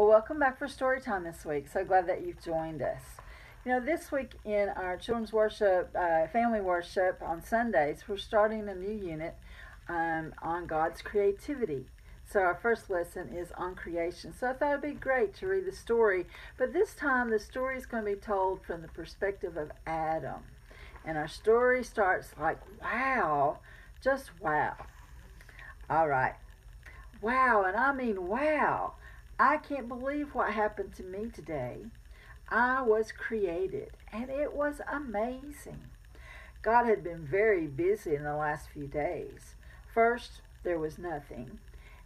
Well, welcome back for story time this week. So glad that you've joined us. You know, this week in our children's worship, uh, family worship on Sundays, we're starting a new unit um, on God's creativity. So our first lesson is on creation. So I thought it'd be great to read the story, but this time the story is going to be told from the perspective of Adam. And our story starts like, wow, just wow. All right. Wow, and I mean wow. I can't believe what happened to me today. I was created, and it was amazing. God had been very busy in the last few days. First, there was nothing,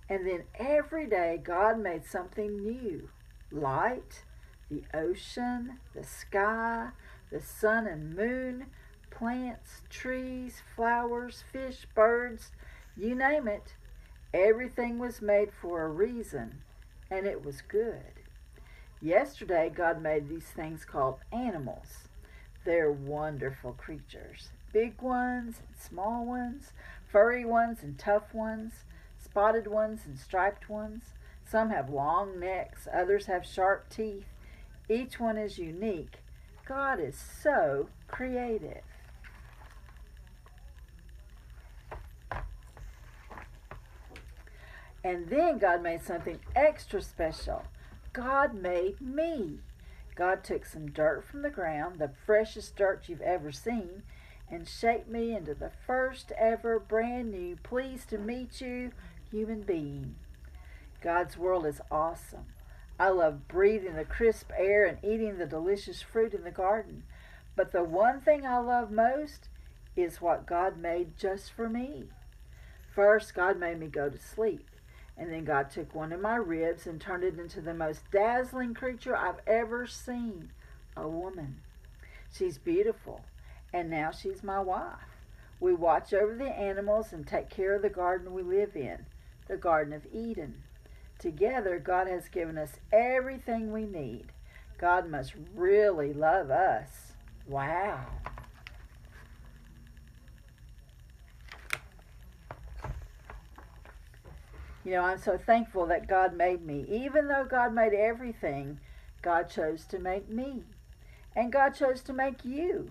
and then every day God made something new light, the ocean, the sky, the sun and moon, plants, trees, flowers, fish, birds, you name it. Everything was made for a reason and it was good. Yesterday, God made these things called animals. They're wonderful creatures big ones and small ones, furry ones and tough ones, spotted ones and striped ones. Some have long necks, others have sharp teeth. Each one is unique. God is so creative. And then God made something extra special. God made me. God took some dirt from the ground, the freshest dirt you've ever seen, and shaped me into the first ever brand new, pleased to meet you human being. God's world is awesome. I love breathing the crisp air and eating the delicious fruit in the garden. But the one thing I love most is what God made just for me. First, God made me go to sleep. And then God took one of my ribs and turned it into the most dazzling creature I've ever seen a woman. She's beautiful, and now she's my wife. We watch over the animals and take care of the garden we live in, the Garden of Eden. Together, God has given us everything we need. God must really love us. Wow. You know, I'm so thankful that God made me. Even though God made everything, God chose to make me. And God chose to make you.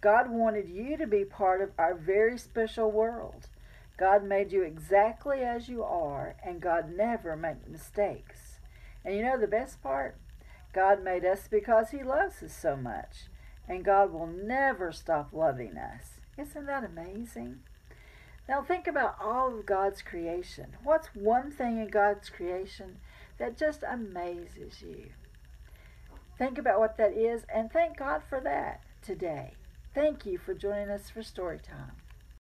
God wanted you to be part of our very special world. God made you exactly as you are, and God never makes mistakes. And you know the best part? God made us because He loves us so much, and God will never stop loving us. Isn't that amazing? Now think about all of God's creation. What's one thing in God's creation that just amazes you? Think about what that is and thank God for that today. Thank you for joining us for Story Time.